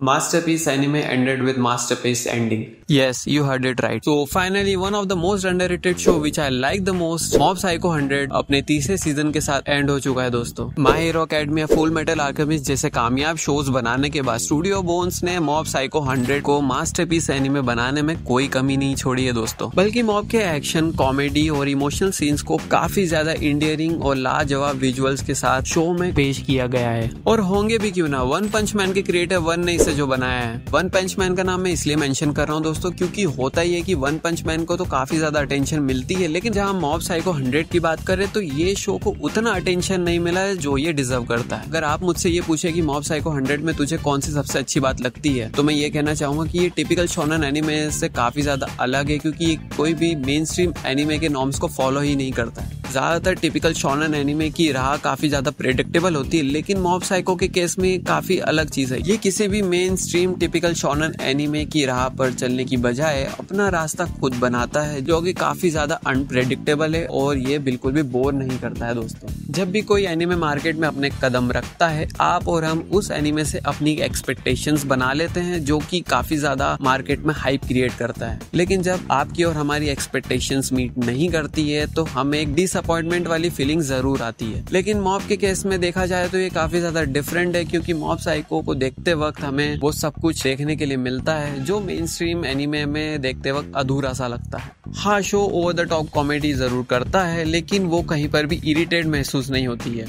masterpiece anime ended with masterpiece ending. Yes, you heard it right. So finally, one of the most underrated show which I like the most, Mob Psycho 100 अपने तीसरे season के साथ and हो चुका है दोस्तों। My hero academy full metal alchemist जैसे कामयाब शोज़ बनाने के बाद स्टूडियो बोन्स ने मॉब साइको 100 को मास्टरपीस एनिमे बनाने में कोई कमी नहीं छोड़ी है दोस्तों। बल्कि मॉब के एक्शन कॉमेडी और इमोशनल सीन्स को काफ़ी ज़्यादा इंडियरिंग और लाजवाब विजुअल्स के साथ शो में पेश किया गया है। और होंगे भी क्यों ना? वन पंच मैन के क्रिएटर वन ने इसे जो बनाया है। वन पंच मैन का नाम मैं इसलिए मेंशन कर रहा हूँ दोस्तों क्योंकि होता ही है कि वन पंच मैन को तो काफ़ी ज़्यादा अटेंशन मिलती है, लेकिन जहाँ मॉब साइको हंड्रेड की बात करें तो ये शो को उतना अटेंशन नहीं मिला है जो ये डिजर्व करता है। अगर आप मुझसे ये पूछे कि मॉब साइको हंड्रेड में तुझे कौन सी सबसे अच्छी बात लगती है तो मैं ये कहना चाहूँगा कि ये टिपिकल शोनन एनिमे से काफ़ी ज़्यादा अलग है, क्योंकि ये कोई भी मेन स्ट्रीम एनिमे के नॉर्म्स को फॉलो ही नहीं करता है। ज़्यादातर टिपिकल शॉनन एनिमे की राह काफ़ी ज़्यादा प्रेडिक्टेबल होती है, लेकिन मॉब साइको के केस में काफ़ी अलग चीज़ है। ये किसी भी mainstream typical shonen anime की राह पर चलने की बजाय अपना रास्ता खुद बनाता है, जो कि काफ़ी ज़्यादा अनप्रेडिक्टेबल है और ये बिल्कुल भी बोर नहीं करता है दोस्तों। जब भी कोई एनिमे मार्केट में अपने कदम रखता है, आप और हम उस एनिमे से अपनी एक्सपेक्टेशंस बना लेते हैं, जो कि काफ़ी ज़्यादा मार्केट में हाइप क्रिएट करता है। लेकिन जब आपकी और हमारी एक्सपेक्टेशंस मीट नहीं करती है तो हम एक डिस डिसअपॉइंटमेंट वाली फीलिंग ज़रूर आती है। लेकिन मॉब के केस में देखा जाए तो ये काफ़ी ज़्यादा डिफरेंट है, क्योंकि मॉब साइको को देखते वक्त हमें वो सब कुछ देखने के लिए मिलता है, जो मेन स्ट्रीम एनिमे में देखते वक्त अधूरा सा लगता है। हाँ show over the top comedy ज़रूर करता है, लेकिन वो कहीं पर भी इरिटेट महसूस नहीं होती है।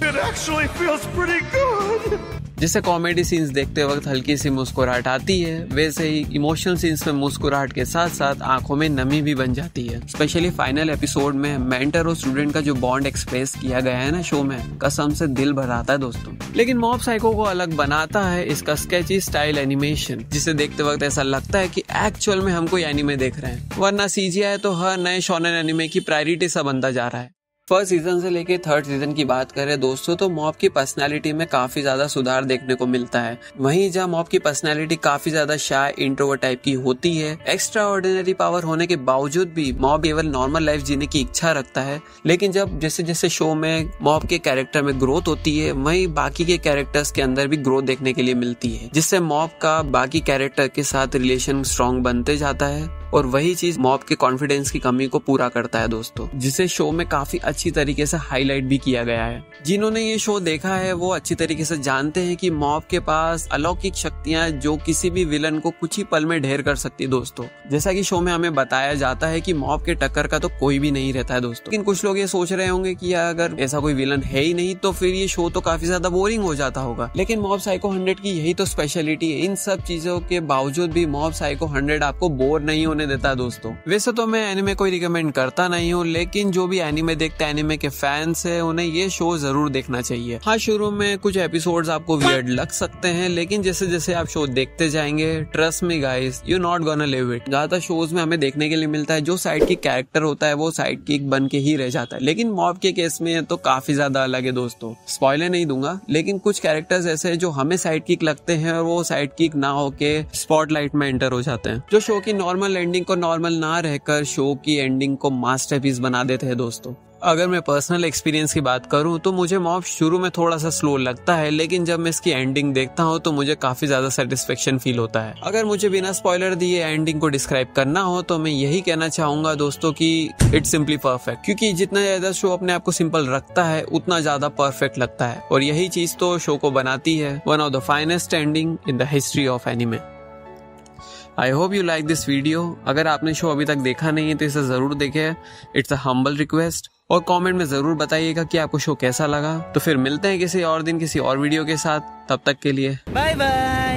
जिसे कॉमेडी सीन्स देखते वक्त हल्की सी मुस्कुराहट आती है, वैसे ही इमोशनल सीन्स में मुस्कुराहट के साथ साथ आँखों में नमी भी बन जाती है। स्पेशली फाइनल एपिसोड में मेंटर और स्टूडेंट का जो बॉन्ड एक्सप्रेस किया गया है ना शो में, कसम से दिल भर आता है दोस्तों। लेकिन मॉब साइको को अलग बनाता है इसका स्केची स्टाइल एनिमेशन जिसे देखते वक्त ऐसा लगता है की एक्चुअल में हम कोई एनिमे देख रहे हैं। वरना सीजीआई तो हर नए शोनन एनिमे की प्रायोरिटी सा बनता जा रहा है। फ़र्स्ट सीज़न से लेके थर्ड सीज़न की बात करें दोस्तों तो मॉब की पर्सनैलिटी में काफ़ी ज़्यादा सुधार देखने को मिलता है। वहीं जहाँ मॉब की पर्सनैलिटी काफ़ी ज़्यादा शाय इंट्रोवर टाइप की होती है एक्स्ट्रा ऑर्डिनरी पावर होने के बावजूद भी मॉब केवल नॉर्मल लाइफ जीने की इच्छा रखता है। लेकिन जब जैसे जैसे शो में मॉब के कैरेक्टर में ग्रोथ होती है, वही बाकी के कैरेक्टर्स के अंदर भी ग्रोथ देखने के लिए मिलती है, जिससे मॉब का बाकी कैरेक्टर के साथ रिलेशन स्ट्रॉन्ग बनते जाता है। और वही चीज़ मॉब के कॉन्फिडेंस की कमी को पूरा करता है दोस्तों, जिसे शो में काफ़ी अच्छी तरीके से हाईलाइट भी किया गया है। जिन्होंने ये शो देखा है, वो अच्छी तरीके से जानते हैं कि मॉब के पास अलौकिक शक्तियाँ जो किसी भी विलन को कुछ ही पल में ढेर कर सकती है दोस्तों। जैसा कि शो में हमें बताया जाता है कि मॉब के टक्कर का तो कोई भी नहीं रहता है दोस्तों। लेकिन कुछ लोग ये सोच रहे होंगे कि अगर ऐसा कोई विलन है ही नहीं तो फिर ये शो तो काफ़ी ज़्यादा बोरिंग हो जाता होगा। लेकिन मॉब साइको हंड्रेड की यही तो स्पेशलिटी है। इन सब चीज़ों के बावजूद भी मॉब साइको हंड्रेड आपको बोर नहीं होने देता है दोस्तों। वैसे तो मैं एनिमे को रिकमेंड करता नहीं हूँ, लेकिन जो भी एनिमे देखते हैं एनिमे के फैंस है, उन्हें ये शो ज़रूर देखना चाहिए। हाँ शुरू में कुछ एपिसोड आपको वियर्ड लग सकते हैं, लेकिन जैसे जैसे आप शो देखते जाएँगे trust me guys you not gonna leave it ज़्यादातर शोज़ में हमें देखने के लिए मिलता है, जो साइड की कैरेक्टर होता है, वो साइड की बन के ही रह जाता है। लेकिन मॉब के केस में तो काफ़ी ज़्यादा अलग है दोस्तों। स्पॉइलर नहीं दूँगा, लेकिन कुछ कैरेक्टर्स ऐसे हैं, जो हमें साइड किक लगते हैं, और वो साइड किक ना होके स्पॉटलाइट में एंटर हो जाते हैं। जो शो की नॉर्मल एंडिंग को नॉर्मल ना रहकर शो की एंडिंग को मास्टरपीस बना देते हैं दोस्तों। अगर मैं पर्सनल एक्सपीरियंस की बात करूँ तो मुझे मॉब शुरू में थोड़ा सा स्लो लगता है, लेकिन जब मैं इसकी एंडिंग देखता हूँ तो मुझे काफ़ी ज़्यादा सेटिस्फेक्शन फील होता है। अगर मुझे बिना स्पॉइलर दिए एंडिंग को डिस्क्राइब करना हो तो मैं यही कहना चाहूँगा दोस्तों कि इट्स सिंपली परफेक्ट क्योंकि जितना ज़्यादा शो अपने आप को सिंपल रखता है, उतना ज़्यादा परफेक्ट लगता है। और यही चीज़ तो शो को बनाती है one of the finest ending in the history of anime I hope you like this video अगर आपने शो अभी तक देखा नहीं है तो इसे ज़रूर देखे। इट्स अ हम्बल रिक्वेस्ट और कमेंट में ज़रूर बताइएगा कि आपको शो कैसा लगा। तो फिर मिलते हैं किसी और दिन किसी और वीडियो के साथ। तब तक के लिए। Bye bye